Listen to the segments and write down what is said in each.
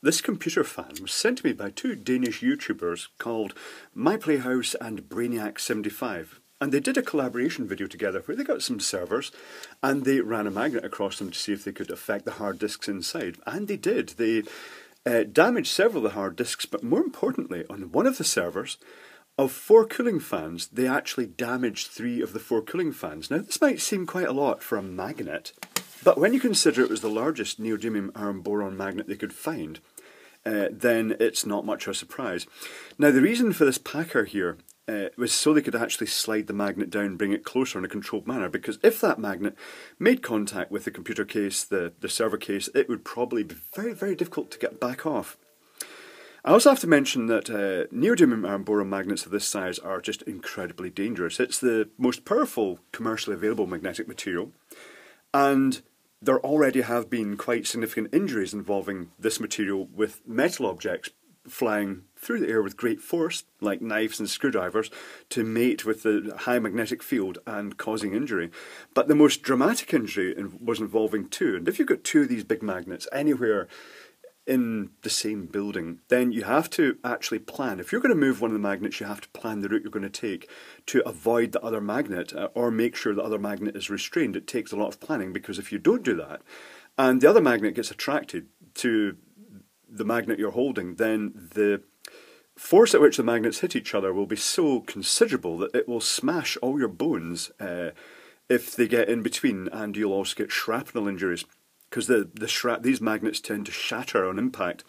This computer fan was sent to me by two Danish YouTubers called My Playhouse and Brainiac75. And they did a collaboration video together where they got some servers and they ran a magnet across them to see if they could affect the hard disks inside. And they did. They uh, damaged several of the hard disks, but more importantly, on one of the servers, of four cooling fans, they actually damaged three of the four cooling fans. Now, this might seem quite a lot for a magnet, but when you consider it was the largest neodymium iron boron magnet they could find, uh, then it's not much of a surprise. Now, the reason for this packer here uh, was so they could actually slide the magnet down, bring it closer in a controlled manner. Because if that magnet made contact with the computer case, the, the server case, it would probably be very, very difficult to get back off. I also have to mention that uh, neodymium iron boron magnets of this size are just incredibly dangerous. It's the most powerful commercially available magnetic material, and there already have been quite significant injuries involving this material with metal objects flying through the air with great force, like knives and screwdrivers, to mate with the high magnetic field and causing injury. But the most dramatic injury was involving two. And if you've got two of these big magnets anywhere in the same building, then you have to actually plan. If you're going to move one of the magnets, you have to plan the route you're going to take to avoid the other magnet uh, or make sure the other magnet is restrained. It takes a lot of planning because if you don't do that, and the other magnet gets attracted to the magnet you're holding, then the force at which the magnets hit each other will be so considerable that it will smash all your bones uh, if they get in between, and you'll also get shrapnel injuries because the, the these magnets tend to shatter on impact.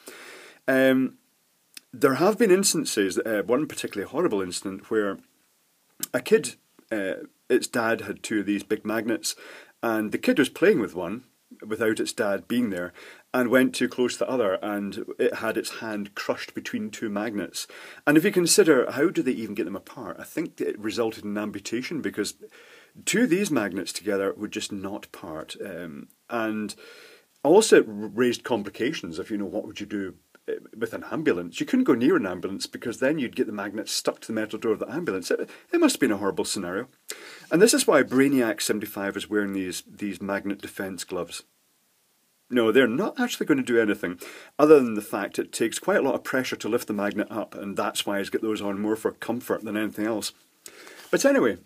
Um, there have been instances, uh, one particularly horrible incident, where a kid, uh, its dad had two of these big magnets, and the kid was playing with one without its dad being there, and went too close to the other, and it had its hand crushed between two magnets. And if you consider how do they even get them apart, I think it resulted in amputation because two of these magnets together would just not part. Um, and also it raised complications if you know what would you do eh, with an ambulance. You couldn't go near an ambulance because then you'd get the magnet stuck to the metal door of the ambulance. It, it must have been a horrible scenario. And this is why Brainiac 75 is wearing these, these magnet defense gloves. No, they're not actually going to do anything other than the fact it takes quite a lot of pressure to lift the magnet up, and that's why he's got those on more for comfort than anything else. But anyway,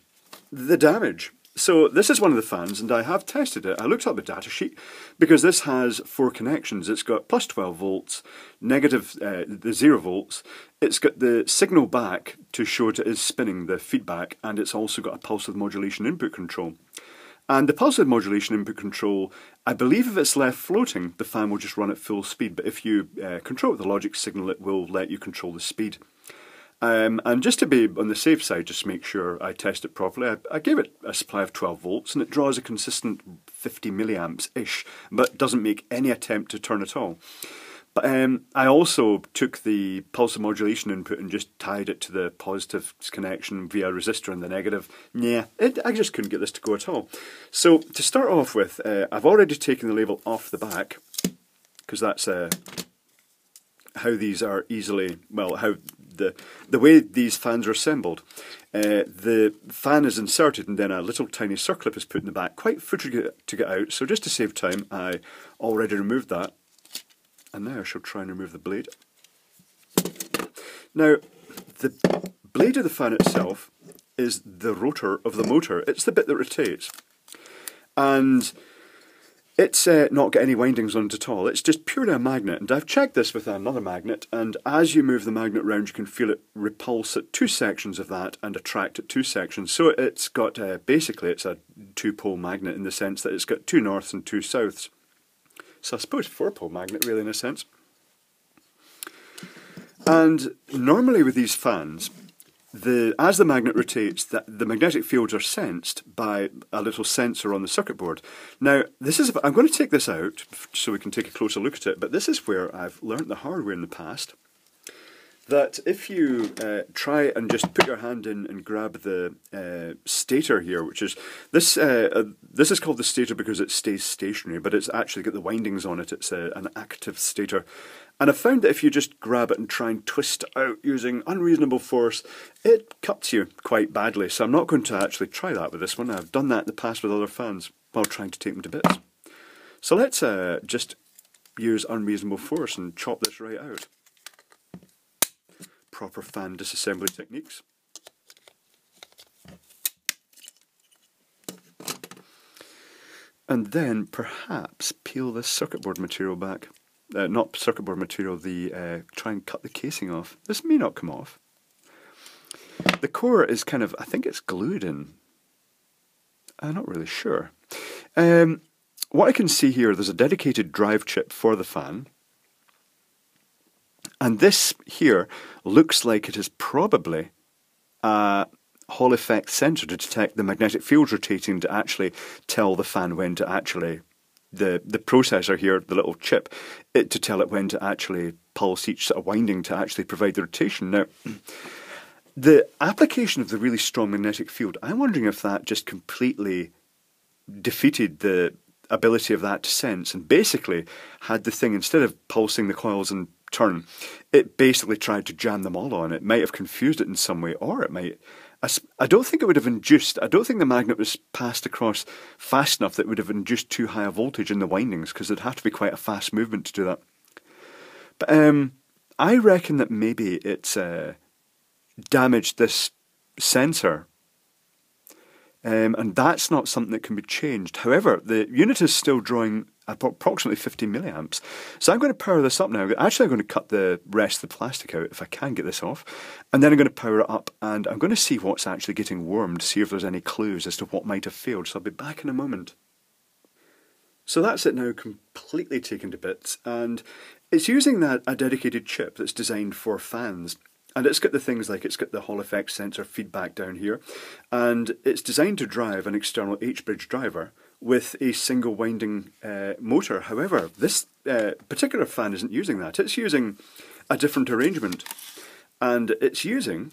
the damage. So this is one of the fans, and I have tested it. I looked up the datasheet because this has four connections. It's got plus 12 volts, negative uh, the zero volts. It's got the signal back to show it is spinning the feedback, and it's also got a pulse width modulation input control. And the pulse width modulation input control, I believe if it's left floating, the fan will just run at full speed. But if you uh, control the logic signal, it will let you control the speed. Um, and just to be on the safe side, just make sure I test it properly, I, I gave it a supply of 12 volts and it draws a consistent 50 milliamps-ish, but doesn't make any attempt to turn at all. But um, I also took the pulse modulation input and just tied it to the positive connection via resistor and the negative. Yeah, it, I just couldn't get this to go at all. So to start off with, uh, I've already taken the label off the back because that's uh, how these are easily, well, how the the way these fans are assembled. Uh, the fan is inserted and then a little tiny circlip is put in the back, quite footy to to get out. So just to save time, I already removed that. And now I shall try and remove the blade. Now, the blade of the fan itself is the rotor of the motor. It's the bit that rotates. And it's uh, not got any windings on it at all. It's just purely a magnet. And I've checked this with another magnet, and as you move the magnet around, you can feel it repulse at two sections of that and attract at two sections. So it's got, uh, basically, it's a two-pole magnet in the sense that it's got two norths and two souths. So I suppose four-pole magnet, really, in a sense. And normally with these fans, the as the magnet rotates, the, the magnetic fields are sensed by a little sensor on the circuit board. Now, this is I'm going to take this out so we can take a closer look at it. But this is where I've learnt the hard way in the past that if you uh, try and just put your hand in and grab the uh, stator here, which is this uh, uh this is called the stator because it stays stationary, but it's actually got the windings on it. It's a, an active stator, and I've found that if you just grab it and try and twist it out using unreasonable force, it cuts you quite badly. So I'm not going to actually try that with this one. I've done that in the past with other fans while trying to take them to bits. So let's uh, just use unreasonable force and chop this right out. Proper fan disassembly techniques. And then perhaps peel this circuit board material back. Uh, not circuit board material, the uh, try and cut the casing off. This may not come off. The core is kind of, I think it's glued in. I'm not really sure. Um, what I can see here, there's a dedicated drive chip for the fan. And this here looks like it is probably a Hall effect sensor to detect the magnetic field rotating to actually tell the fan when to actually the the processor here, the little chip, it to tell it when to actually pulse each sort of winding to actually provide the rotation. Now, the application of the really strong magnetic field, I'm wondering if that just completely defeated the ability of that to sense and basically had the thing instead of pulsing the coils and turn, it basically tried to jam them all on. It might have confused it in some way, or it might. I don't think it would have induced. I don't think the magnet was passed across fast enough that would have induced too high a voltage in the windings because it'd have to be quite a fast movement to do that. But um, I reckon that maybe it's uh, damaged this sensor um, and that's not something that can be changed. However, the unit is still drawing approximately 50 milliamps. So I'm going to power this up now. Actually, I'm going to cut the rest of the plastic out if I can get this off. And then I'm going to power it up and I'm going to see what's actually getting warmed, see if there's any clues as to what might have failed. So I'll be back in a moment. So that's it now completely taken to bits and it's using that a dedicated chip that's designed for fans and it's got the things like it's got the Hall effect sensor feedback down here, and it's designed to drive an external H-bridge driver with a single winding uh, motor. However, this uh, particular fan isn't using that. It's using a different arrangement, and it's using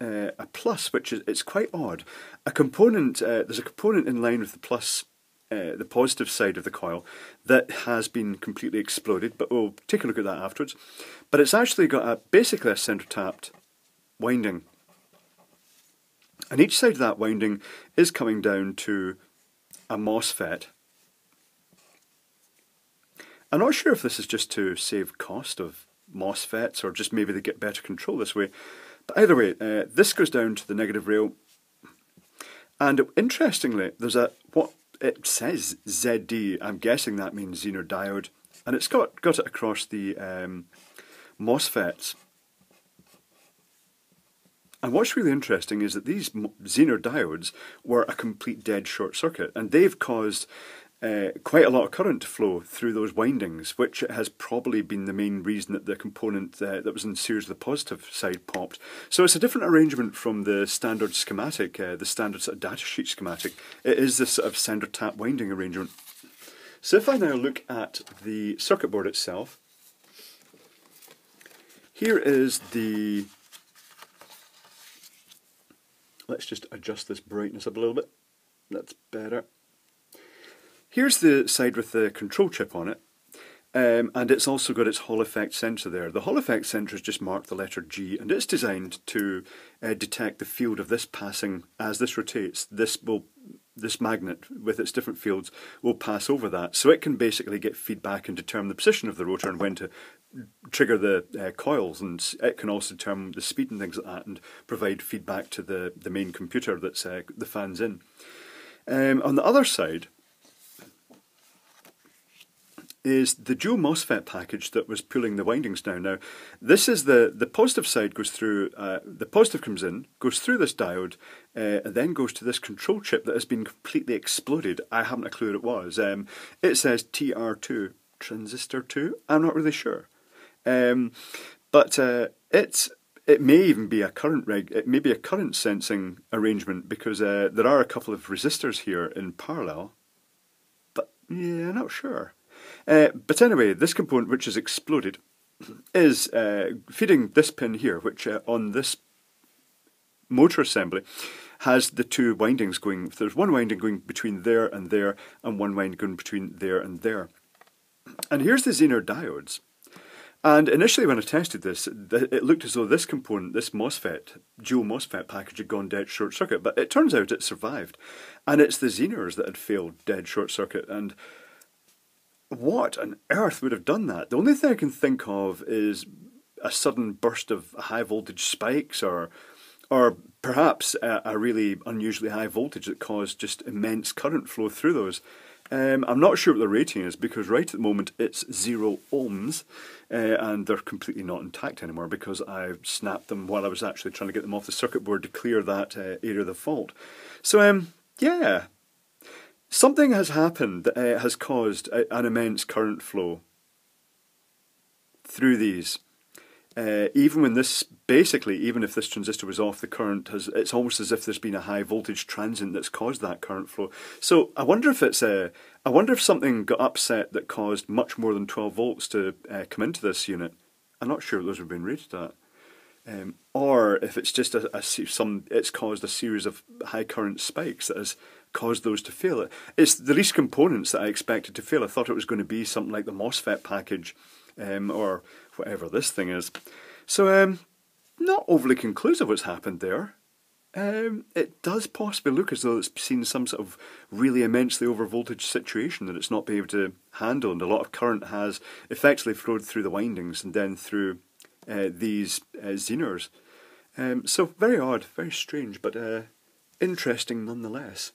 uh, a plus, which is it's quite odd. A component uh, there's a component in line with the plus uh, the positive side of the coil that has been completely exploded, but we'll take a look at that afterwards. But it's actually got a, basically a centre tapped winding. And each side of that winding is coming down to a MOSFET. I'm not sure if this is just to save cost of MOSFETs or just maybe they get better control this way. But either way, uh, this goes down to the negative rail. And interestingly, there's a what it says ZD. I'm guessing that means Zener diode, and it's got got it across the um, MOSFETs. And what's really interesting is that these Zener diodes were a complete dead short circuit, and they've caused uh, quite a lot of current to flow through those windings, which has probably been the main reason that the component uh, that was in series the positive side popped. So it's a different arrangement from the standard schematic, uh, the standard sort of datasheet schematic. It is this sort of standard tap winding arrangement. So if I now look at the circuit board itself, here is the. Let's just adjust this brightness up a little bit. That's better. Here's the side with the control chip on it. Um, and it's also got its Hall effect sensor there. The Hall effect sensor is just marked the letter G, and it's designed to uh, detect the field of this passing as this rotates. This will, this magnet with its different fields will pass over that, so it can basically get feedback and determine the position of the rotor and when to trigger the uh, coils, and it can also determine the speed and things like that, and provide feedback to the the main computer that's uh, the fans in. Um, on the other side, is the dual MOSFET package that was pulling the windings down. Now, this is the, the positive side goes through, uh, the positive comes in, goes through this diode, uh, and then goes to this control chip that has been completely exploded. I haven't a clue what it was. Um, it says TR2, transistor 2, I'm not really sure. Um, but uh, it's it may even be a current reg. It may be a current sensing arrangement because uh, there are a couple of resistors here in parallel. But yeah, not sure. Uh, but anyway, this component which is exploded is uh, feeding this pin here, which uh, on this motor assembly has the two windings going. There's one winding going between there and there, and one winding going between there and there. And here's the Zener diodes. And initially, when I tested this, it looked as though this component, this MOSFET, dual MOSFET package, had gone dead short circuit. But it turns out it survived, and it's the Zeners that had failed dead short circuit. And what on earth would have done that? The only thing I can think of is a sudden burst of high voltage spikes or or perhaps a, a, really unusually high voltage that caused just immense current flow through those. Um, I'm not sure what the rating is because right at the moment it's zero ohms uh, and they're completely not intact anymore because I snapped them while I was actually trying to get them off the circuit board to clear that uh, area of the fault. So, um, yeah, something has happened that uh, has caused a, an immense current flow through these. Uh, even when this, basically, even if this transistor was off, the current has, it's almost as if there's been a high voltage transient that's caused that current flow. So I wonder if it's a, I wonder if something got upset that caused much more than 12 volts to uh, come into this unit. I'm not sure those have been rated at. Um, or if it's just a, a, some, it's caused a series of high current spikes that has caused those to fail. It's the least components that I expected to fail. I thought it was going to be something like the MOSFET package um, or whatever this thing is. So, um, not overly conclusive what's happened there. Um, it does possibly look as though it's seen some sort of really immensely overvoltage situation that it's not been able to handle, and a lot of current has effectively flowed through the windings and then through uh, these uh, Zeners. Um, so very odd, very strange, but uh, interesting nonetheless.